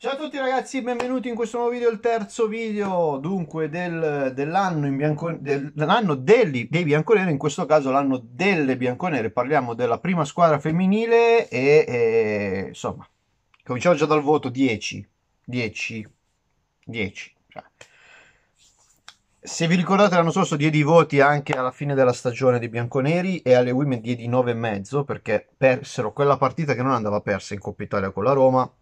Ciao a tutti ragazzi, benvenuti in questo nuovo video, il terzo video dunque del, dell'anno, in bianco, dell'anno dei, dei bianconeri, in questo caso l'anno delle bianconere, parliamo della prima squadra femminile e, e insomma, cominciamo già dal voto 10, 10, 10. Cioè. Se vi ricordate l'anno scorso diedi i voti anche alla fine della stagione dei bianconeri e alle women diedi 9,5 perché persero quella partita che non andava persa in Coppa Italia con la Roma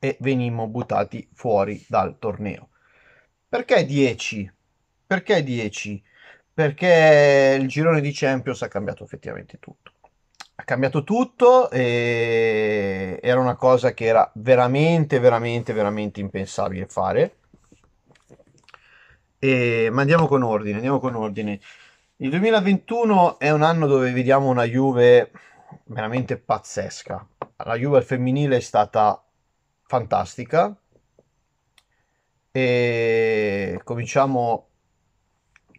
e venimmo buttati fuori dal torneo. Perché 10? Perché 10? Perché il girone di Champions ha cambiato effettivamente tutto. Ha cambiato tutto e era una cosa che era veramente, veramente, veramente impensabile fare. E, ma andiamo con ordine, andiamo con ordine. Il 2021 è un anno dove vediamo una Juve veramente pazzesca. La Juve femminile è stata fantastica. E cominciamo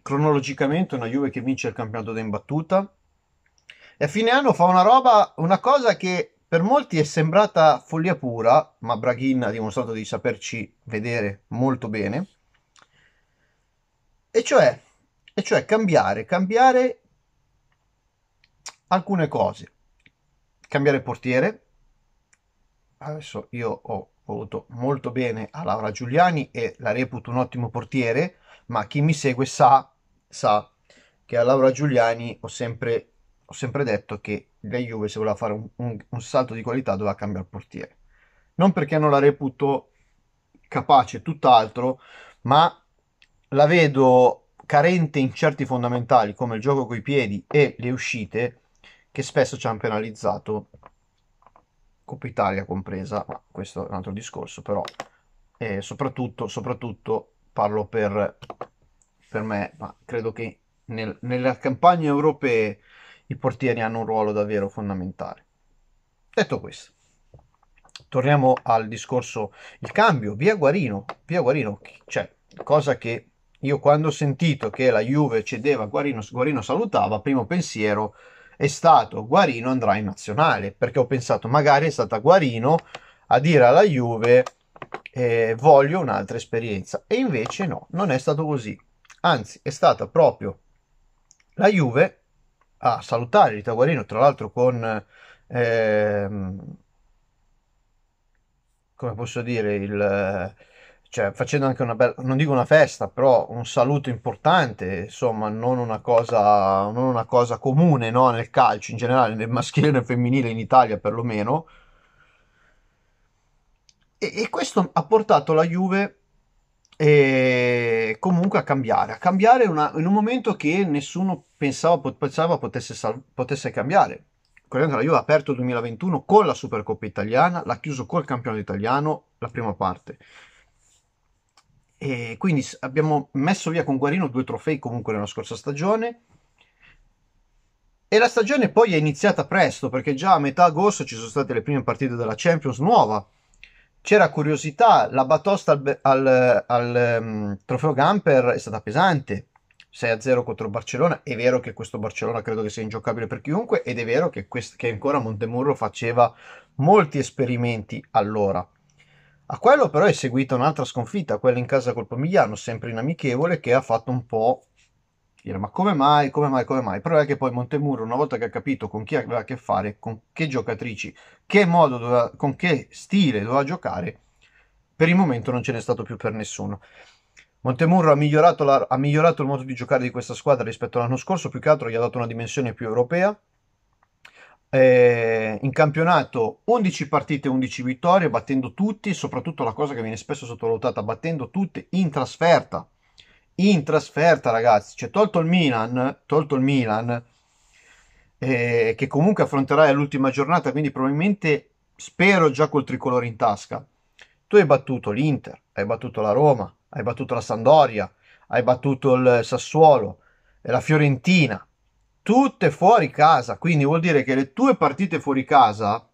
cronologicamente una Juve che vince il campionato da imbattuta. E a fine anno fa una roba, una cosa che per molti è sembrata follia pura, ma Braghin ha dimostrato di saperci vedere molto bene, e cioè, e cioè cambiare, cambiare alcune cose. Cambiare portiere, adesso io ho voluto molto bene a Laura Giuliani e la reputo un ottimo portiere, ma chi mi segue sa, sa che a Laura Giuliani ho sempre, ho sempre detto che la Juve se voleva fare un, un, un salto di qualità doveva cambiare portiere. Non perché non la reputo capace, tutt'altro, ma la vedo carente in certi fondamentali come il gioco coi piedi e le uscite che spesso ci hanno penalizzato Coppa Italia compresa, ma questo è un altro discorso, però eh, soprattutto, soprattutto parlo per, per me, ma credo che nel, nelle campagne europee i portieri hanno un ruolo davvero fondamentale. Detto questo, torniamo al discorso, il cambio, via Guarino, via Guarino, cioè, cosa che io quando ho sentito che la Juve cedeva Guarino, Guarino salutava, primo pensiero, è stato Guarino andrà in nazionale, perché ho pensato magari è stata Guarino a dire alla Juve eh, voglio un'altra esperienza e invece no, non è stato così. Anzi, è stata proprio la Juve a salutare Rita Guarino, tra l'altro con ehm, come posso dire il cioè facendo anche una bella, non dico una festa, però un saluto importante, insomma, non una cosa, non una cosa comune no? nel calcio in generale, nel maschile e nel femminile in Italia perlomeno. E, e questo ha portato la Juve eh, comunque a cambiare, a cambiare una, in un momento che nessuno pensava, pensava potesse, sal, potesse cambiare. Ricordiamo che la Juve ha aperto il 2021 con la Supercoppa italiana, l'ha chiuso col campionato italiano la prima parte e quindi abbiamo messo via con Guarino due trofei comunque nella scorsa stagione. E la stagione poi è iniziata presto perché già a metà agosto ci sono state le prime partite della Champions nuova. C'era curiosità, la batosta al, al, al um, trofeo Gamper è stata pesante. 6-0 contro Barcellona. È vero che questo Barcellona credo che sia ingiocabile per chiunque ed è vero che, quest- che ancora Montemurro faceva molti esperimenti allora. A quello però è seguita un'altra sconfitta, quella in casa col Pomigliano, sempre in amichevole, che ha fatto un po' dire ma come mai, come mai, come mai? Però è che poi Montemurro, una volta che ha capito con chi aveva a che fare, con che giocatrici, che modo doveva, con che stile doveva giocare, per il momento non ce n'è stato più per nessuno. Montemurro ha migliorato, la, ha migliorato il modo di giocare di questa squadra rispetto all'anno scorso, più che altro gli ha dato una dimensione più europea, eh, in campionato 11 partite, 11 vittorie, battendo tutti, soprattutto la cosa che viene spesso sottovalutata, battendo tutte in trasferta. In trasferta, ragazzi, cioè tolto il Milan, tolto il Milan, eh, che comunque affronterà l'ultima giornata, quindi probabilmente spero già col tricolore in tasca. Tu hai battuto l'Inter, hai battuto la Roma, hai battuto la Sandoria, hai battuto il Sassuolo, la Fiorentina, tutte fuori casa, quindi vuol dire che le tue partite fuori casa,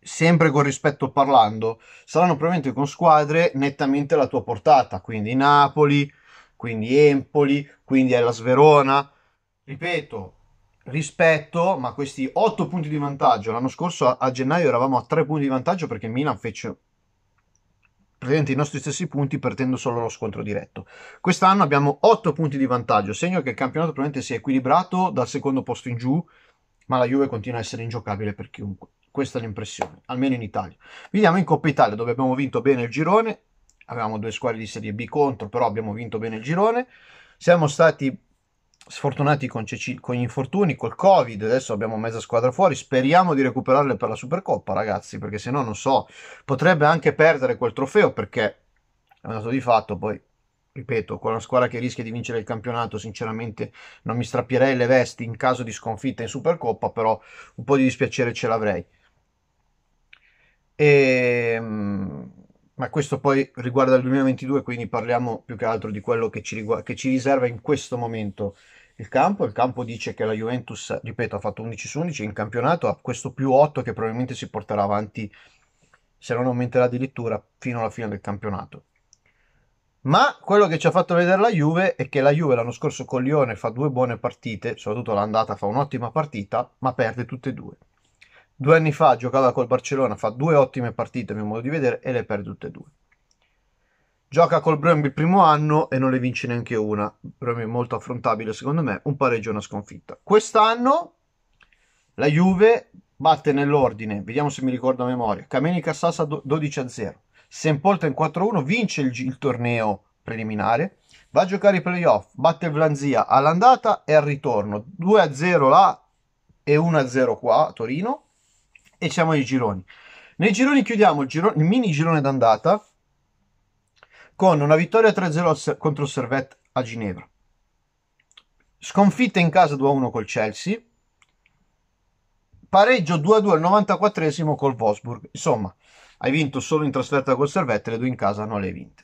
sempre con rispetto parlando, saranno probabilmente con squadre nettamente alla tua portata, quindi Napoli, quindi Empoli, quindi Hellas Verona. Ripeto, rispetto, ma questi 8 punti di vantaggio, l'anno scorso a, gennaio eravamo a 3 punti di vantaggio perché il Milan fece praticamente i nostri stessi punti perdendo solo lo scontro diretto. Quest'anno abbiamo 8 punti di vantaggio, segno che il campionato probabilmente si è equilibrato dal secondo posto in giù, ma la Juve continua a essere ingiocabile per chiunque. Questa è l'impressione, almeno in Italia. Vediamo in Coppa Italia dove abbiamo vinto bene il girone, avevamo due squadre di Serie B contro, però abbiamo vinto bene il girone. Siamo stati sfortunati con, Ceci- con, gli infortuni, col Covid, adesso abbiamo mezza squadra fuori, speriamo di recuperarle per la Supercoppa, ragazzi, perché se no non so, potrebbe anche perdere quel trofeo perché è un dato di fatto, poi ripeto, con una squadra che rischia di vincere il campionato, sinceramente non mi strappierei le vesti in caso di sconfitta in Supercoppa, però un po' di dispiacere ce l'avrei. E ehm, ma questo poi riguarda il 2022, quindi parliamo più che altro di quello che ci, riguarda, che ci riserva in questo momento il campo. Il campo dice che la Juventus, ripeto, ha fatto 11 su 11 in campionato, ha questo più 8 che probabilmente si porterà avanti, se non aumenterà addirittura, fino alla fine del campionato. Ma quello che ci ha fatto vedere la Juve è che la Juve l'anno scorso con Lione fa due buone partite, soprattutto l'andata fa un'ottima partita, ma perde tutte e due. Due anni fa giocava col Barcellona, fa due ottime partite a mio modo di vedere e le perde tutte e due. Gioca col Brøndby il primo anno e non le vince neanche una. Brøndby molto affrontabile secondo me, un pareggio e una sconfitta. Quest'anno la Juve batte nell'ordine, vediamo se mi ricordo a memoria, Camenica Sassa 12 a 0. Sempolten 4-1 vince il, il, torneo preliminare, va a giocare i playoff, batte Vlanzia all'andata e al ritorno, 2-0 là e 1-0 qua a Torino e siamo ai gironi. Nei gironi chiudiamo il, giro, il mini girone d'andata con una vittoria 3-0 contro Servette a Ginevra, sconfitta in casa 2-1 col Chelsea, pareggio 2-2 al 94esimo col Wolfsburg. Insomma, hai vinto solo in trasferta col Servette, le due in casa non le hai vinte.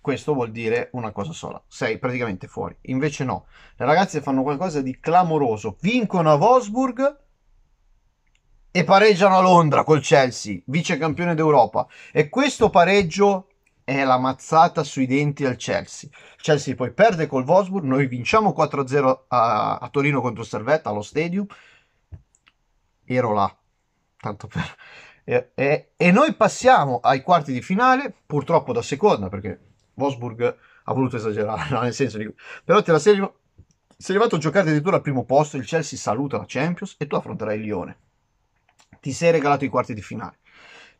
Questo vuol dire una cosa sola, sei praticamente fuori. Invece no, le ragazze fanno qualcosa di clamoroso, vincono a Wolfsburg e pareggiano a Londra col Chelsea, vice campione d'Europa. E questo pareggio è la mazzata sui denti al Chelsea. Chelsea poi perde col Wolfsburg, noi vinciamo 4-0 a, a Torino contro Servetta allo Stadium. Ero là, tanto per... E, e, e, noi passiamo ai quarti di finale, purtroppo da seconda, perché Wolfsburg ha voluto esagerare, no? nel senso di... Però te la sei, sei arrivato a giocare addirittura al primo posto, il Chelsea saluta la Champions e tu affronterai il Lione ti sei regalato i quarti di finale.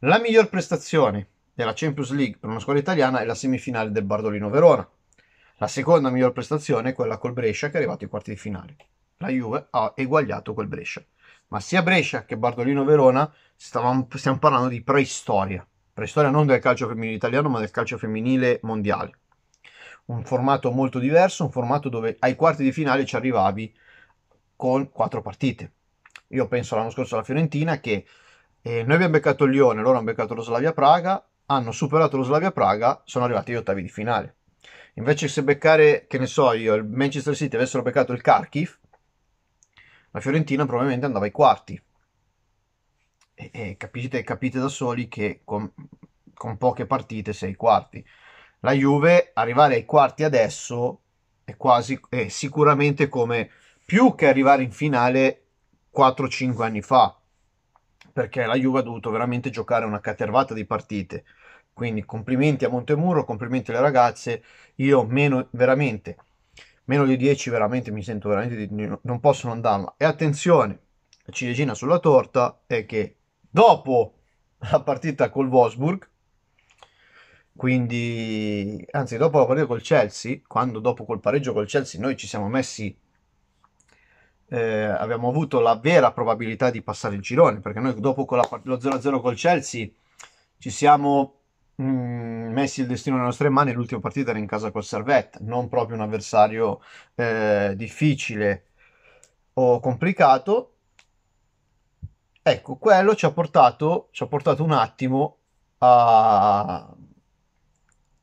La miglior prestazione della Champions League per una squadra italiana è la semifinale del Bardolino Verona. La seconda miglior prestazione è quella col Brescia che è arrivato ai quarti di finale. La Juve ha eguagliato quel Brescia. Ma sia Brescia che Bardolino Verona stavamo, stiamo parlando di preistoria. Preistoria non del calcio femminile italiano, ma del calcio femminile mondiale. Un formato molto diverso, un formato dove ai quarti di finale ci arrivavi con quattro partite. Io penso l'anno scorso alla Fiorentina che eh, noi abbiamo beccato il Lione, loro hanno beccato lo Slavia Praga, hanno superato lo Slavia Praga, sono arrivati agli ottavi di finale. Invece se beccare, che ne so io, il Manchester City avessero beccato il Kharkiv, la Fiorentina probabilmente andava ai quarti. E, e capite, capite, da soli che con, con poche partite sei ai quarti. La Juve arrivare ai quarti adesso è quasi, è sicuramente come più che arrivare in finale 4-5 anni fa, perché la Juve ha dovuto veramente giocare una catervata di partite. Quindi complimenti a Montemuro, complimenti alle ragazze. Io meno veramente, meno di 10 veramente mi sento veramente di, non posso non darla. E attenzione, la ciliegina sulla torta è che dopo la partita col Wolfsburg, quindi anzi dopo la partita col Chelsea, quando dopo col pareggio col Chelsea noi ci siamo messi eh, abbiamo avuto la vera probabilità di passare il girone, perché noi dopo la, lo 0-0 col Chelsea ci siamo mh, mm, messi il destino nelle nostre mani, l'ultima partita era in casa col Servette, non proprio un avversario eh, difficile o complicato. Ecco, quello ci ha portato, ci ha portato un attimo a,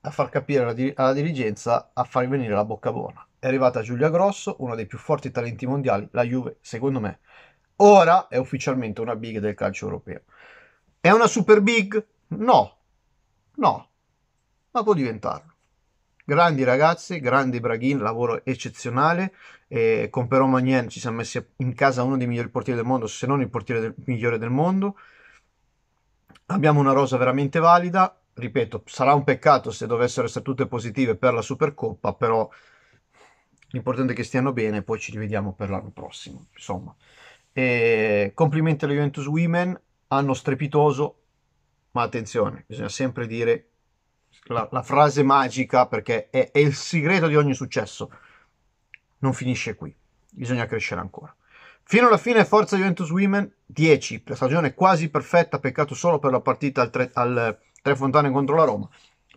a far capire alla dirigenza, a far venire la bocca buona è arrivata Giulia Grosso, uno dei più forti talenti mondiali, la Juve, secondo me, ora è ufficialmente una big del calcio europeo. È una super big? No, no, ma può diventarlo. grandi ragazzi, grandi Braghin, lavoro eccezionale. E con Però Magnen ci siamo messi in casa uno dei migliori portieri del mondo, se non il portiere del, migliore del mondo. Abbiamo una rosa veramente valida. Ripeto, sarà un peccato se dovessero essere tutte positive per la Supercoppa, però l'importante è che stiano bene, poi ci rivediamo per l'anno prossimo. Insomma, e complimenti alla Juventus Women, anno strepitoso, ma attenzione, bisogna sempre dire la, la frase magica perché è, è il segreto di ogni successo. Non finisce qui, bisogna crescere ancora. Fino alla fine Forza Juventus Women 10, la stagione quasi perfetta, peccato solo per la partita al, tre, al Tre Fontane contro la Roma,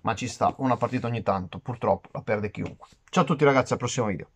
ma ci sta, una partita ogni tanto, purtroppo la perde chiunque. Ciao a tutti ragazzi, al prossimo video.